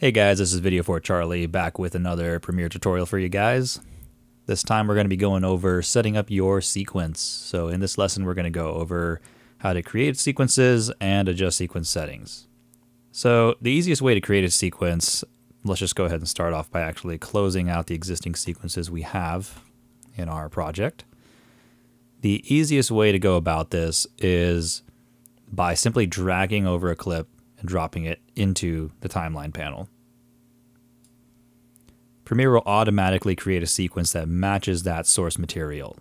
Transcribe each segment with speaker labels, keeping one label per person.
Speaker 1: Hey guys, this is Video Fort Charlie back with another Premiere tutorial for you guys. This time we're going to be going over setting up your sequence. So in this lesson we're going to go over how to create sequences and adjust sequence settings. So the easiest way to create a sequence, let's just go ahead and start off by actually closing out the existing sequences we have in our project. The easiest way to go about this is by simply dragging over a clip and dropping it into the timeline panel. Premiere will automatically create a sequence that matches that source material.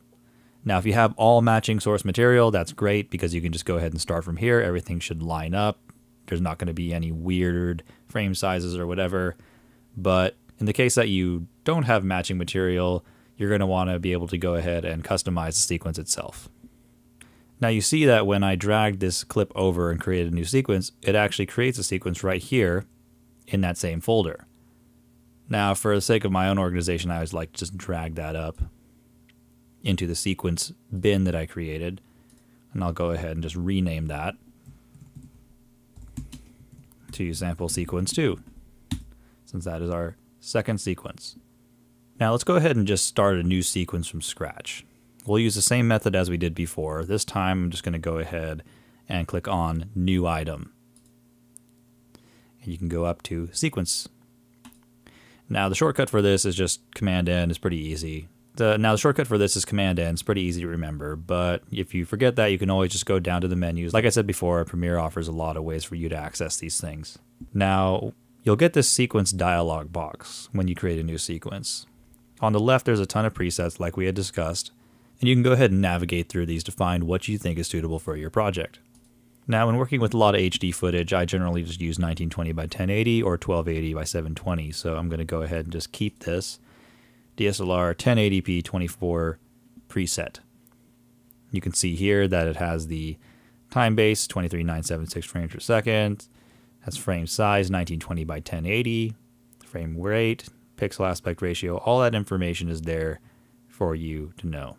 Speaker 1: Now, if you have all matching source material, that's great because you can just go ahead and start from here. Everything should line up. There's not going to be any weird frame sizes or whatever. But in the case that you don't have matching material, you're going to want to be able to go ahead and customize the sequence itself. Now you see that when I dragged this clip over and created a new sequence, it actually creates a sequence right here in that same folder. Now for the sake of my own organization, I always like to just drag that up into the sequence bin that I created. And I'll go ahead and just rename that to sample sequence 2, since that is our second sequence. Now let's go ahead and just start a new sequence from scratch. We'll use the same method as we did before. This time I'm just going to go ahead and click on New Item. And you can go up to Sequence. Now the shortcut for this is just Command N. It's pretty easy. The, now the shortcut for this is Command N. It's pretty easy to remember, but if you forget that, you can always just go down to the menus. Like I said before, Premiere offers a lot of ways for you to access these things. Now, you'll get this sequence dialog box when you create a new sequence. On the left, there's a ton of presets like we had discussed, and you can go ahead and navigate through these to find what you think is suitable for your project. Now, when working with a lot of HD footage, I generally just use 1920 by 1080 or 1280 by 720, so I'm going to go ahead and just keep this DSLR 1080p 24 preset. You can see here that it has the time base 23976 frames per second, has frame size 1920 by 1080, frame rate, pixel aspect ratio, all that information is there for you to know.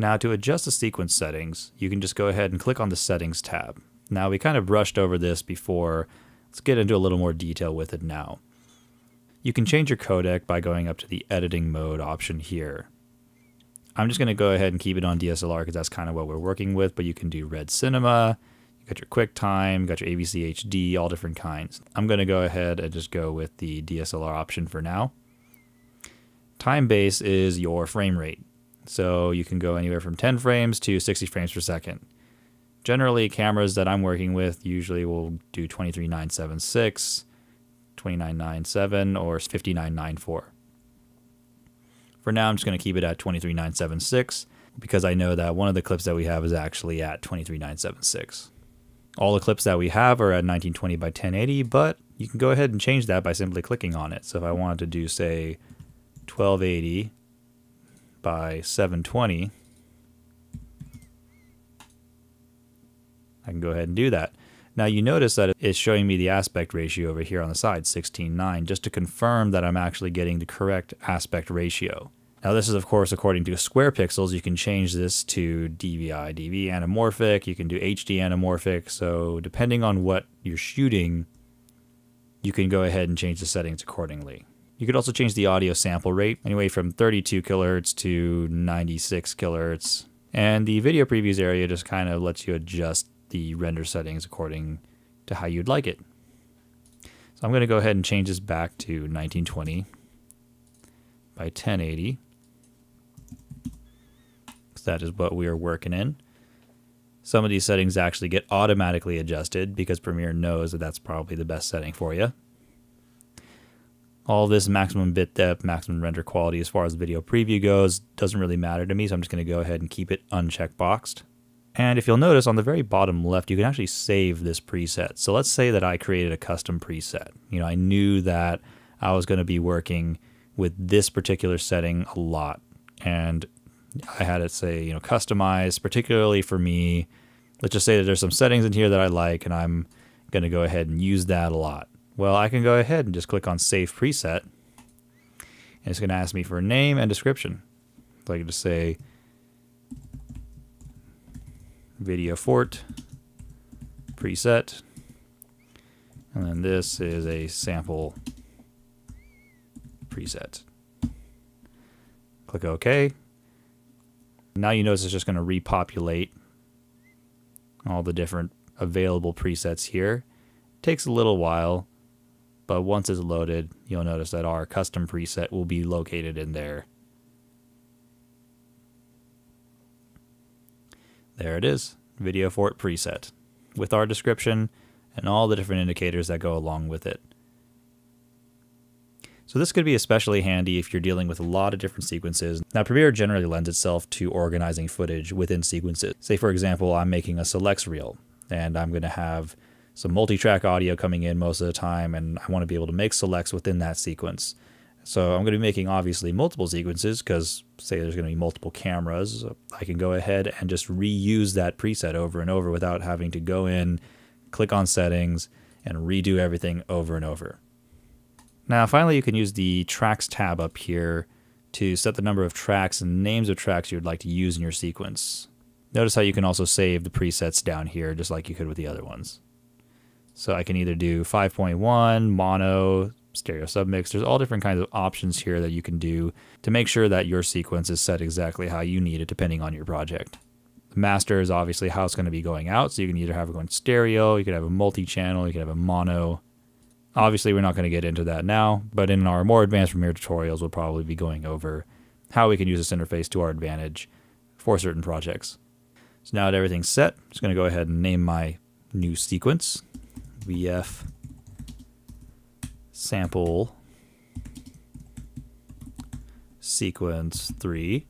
Speaker 1: Now to adjust the sequence settings, you can just go ahead and click on the settings tab. Now we kind of brushed over this before, let's get into a little more detail with it now. You can change your codec by going up to the editing mode option here. I'm just going to go ahead and keep it on DSLR because that's kind of what we're working with, but you can do Red Cinema, you got your QuickTime, got your AVC HD, all different kinds. I'm going to go ahead and just go with the DSLR option for now. Time base is your frame rate. So you can go anywhere from 10 frames to 60 frames per second. Generally, cameras that I'm working with usually will do 23976, 2997, or 5994. For now, I'm just going to keep it at 23976 because I know that one of the clips that we have is actually at 23976. All the clips that we have are at 1920 by 1080, but you can go ahead and change that by simply clicking on it. So if I wanted to do, say, 1280 by 720, I can go ahead and do that. Now you notice that it's showing me the aspect ratio over here on the side, 16.9, just to confirm that I'm actually getting the correct aspect ratio. Now this is of course according to square pixels, you can change this to DVI, DV anamorphic, you can do HD anamorphic, so depending on what you're shooting, you can go ahead and change the settings accordingly. You could also change the audio sample rate, anyway from 32 kilohertz to 96 kilohertz. And the video previews area just kind of lets you adjust the render settings according to how you'd like it. So I'm going to go ahead and change this back to 1920 by 1080. That is what we are working in. Some of these settings actually get automatically adjusted because Premiere knows that that's probably the best setting for you. All this maximum bit depth, maximum render quality as far as video preview goes doesn't really matter to me, so I'm just going to go ahead and keep it uncheck boxed. And if you'll notice on the very bottom left, you can actually save this preset. So let's say that I created a custom preset. You know, I knew that I was going to be working with this particular setting a lot. And I had it say, you know, customized, particularly for me. Let's just say that there's some settings in here that I like, and I'm going to go ahead and use that a lot. Well, I can go ahead and just click on Save Preset. And it's going to ask me for a name and description. So I can just say Video Fort preset. And then this is a sample preset. Click OK. Now you notice it's just going to repopulate all the different available presets here. It takes a little while, but once it's loaded, you'll notice that our custom preset will be located in there. There it is, Video Fort preset, with our description and all the different indicators that go along with it. So this could be especially handy if you're dealing with a lot of different sequences. Now Premiere generally lends itself to organizing footage within sequences. Say for example, I'm making a selects reel and I'm going to have some multi-track audio coming in most of the time and I want to be able to make selects within that sequence. So I'm going to be making obviously multiple sequences because say there's going to be multiple cameras. I can go ahead and just reuse that preset over and over without having to go in, click on settings, and redo everything over and over. Now finally you can use the tracks tab up here to set the number of tracks and names of tracks you would like to use in your sequence. Notice how you can also save the presets down here just like you could with the other ones. So I can either do 5.1, mono, stereo submix. There's all different kinds of options here that you can do to make sure that your sequence is set exactly how you need it depending on your project. The master is obviously how it's going to be going out. So you can either have it going stereo, you could have a multi-channel, you could have a mono, Obviously, we're not going to get into that now, but in our more advanced Premiere tutorials, we'll probably be going over how we can use this interface to our advantage for certain projects. So now that everything's set, I'm just going to go ahead and name my new sequence, VF sample sequence 3.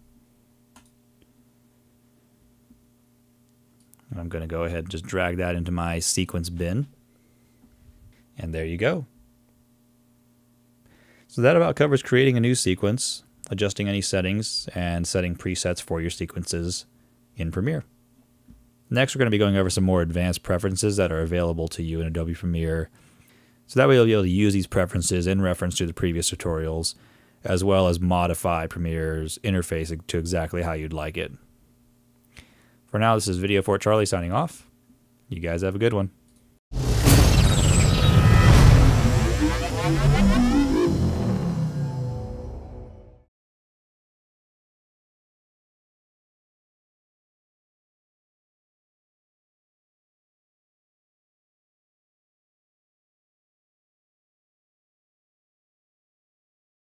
Speaker 1: And I'm going to go ahead and just drag that into my sequence bin. And there you go. So that about covers creating a new sequence, adjusting any settings, and setting presets for your sequences in Premiere. Next, we're going to be going over some more advanced preferences that are available to you in Adobe Premiere. So that way you'll be able to use these preferences in reference to the previous tutorials, as well as modify Premiere's interface to exactly how you'd like it. For now, this is Video Fort Charlie signing off. You guys have a good one.